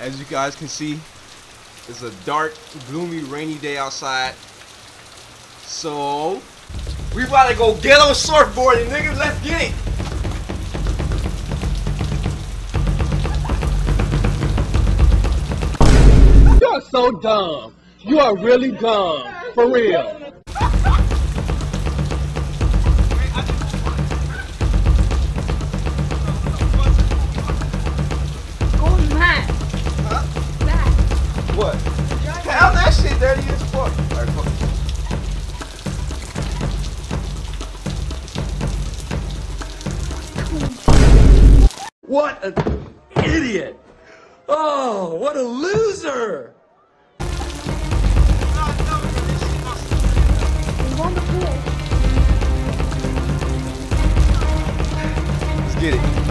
As you guys can see, it's a dark, gloomy, rainy day outside. So, we about to go get on surfboarding, niggas. Let's get it. You're so dumb. You are really dumb. For real. That shit dirty as fuck. Alright, fuck. What an idiot! Oh, what a loser! Let's get it.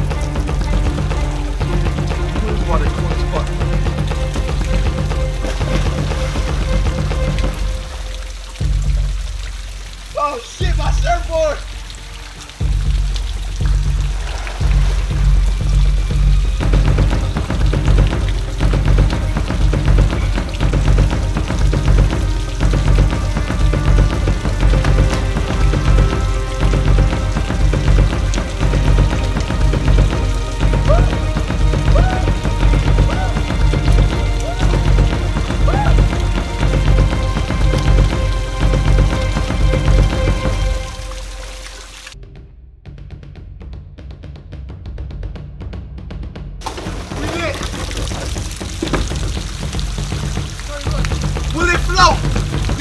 Oh shit, my surfboard!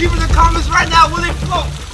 Leave in the comments right now, will it float?